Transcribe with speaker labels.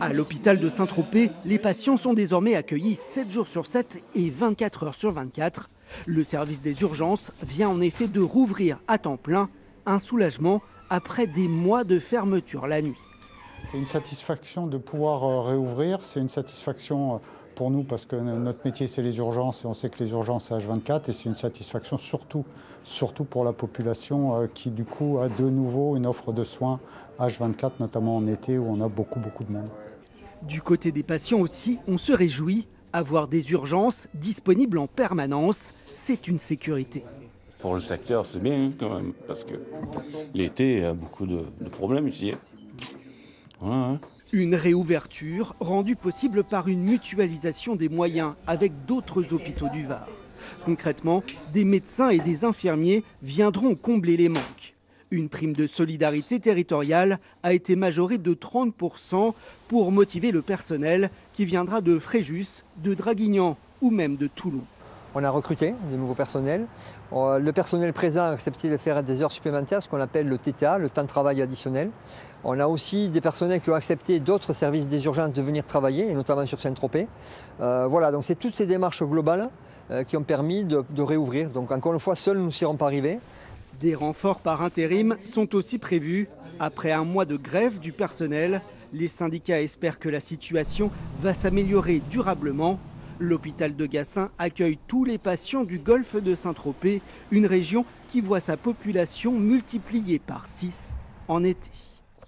Speaker 1: À l'hôpital de Saint-Tropez, les patients sont désormais accueillis 7 jours sur 7 et 24 heures sur 24. Le service des urgences vient en effet de rouvrir à temps plein, un soulagement après des mois de fermeture la nuit.
Speaker 2: C'est une satisfaction de pouvoir euh, réouvrir, c'est une satisfaction euh, pour nous parce que notre métier c'est les urgences et on sait que les urgences c'est H24 et c'est une satisfaction surtout, surtout pour la population euh, qui du coup a de nouveau une offre de soins H24 notamment en été où on a beaucoup beaucoup de monde.
Speaker 1: Du côté des patients aussi, on se réjouit. Avoir des urgences disponibles en permanence, c'est une sécurité.
Speaker 3: Pour le secteur, c'est bien quand même, parce que l'été, il y a beaucoup de, problèmes ici.
Speaker 1: Hein. Une réouverture rendue possible par une mutualisation des moyens avec d'autres hôpitaux du Var. Concrètement, des médecins et des infirmiers viendront combler les manques. Une prime de solidarité territoriale a été majorée de 30% pour motiver le personnel qui viendra de Fréjus, de Draguignan ou même de Toulon.
Speaker 4: On a recruté de nouveaux personnels. Euh, le personnel présent a accepté de faire des heures supplémentaires, ce qu'on appelle le TTA, le temps de travail additionnel. On a aussi des personnels qui ont accepté d'autres services des urgences de venir travailler, et notamment sur Saint-Tropez. Euh, voilà, donc c'est toutes ces démarches globales euh, qui ont permis de, réouvrir. Donc encore une fois, seuls nous ne serons pas arrivés.
Speaker 1: Des renforts par intérim sont aussi prévus. Après un mois de grève du personnel, les syndicats espèrent que la situation va s'améliorer durablement. L'hôpital de Gassin accueille tous les patients du golfe de Saint-Tropez, une région qui voit sa population multipliée par 6 en été.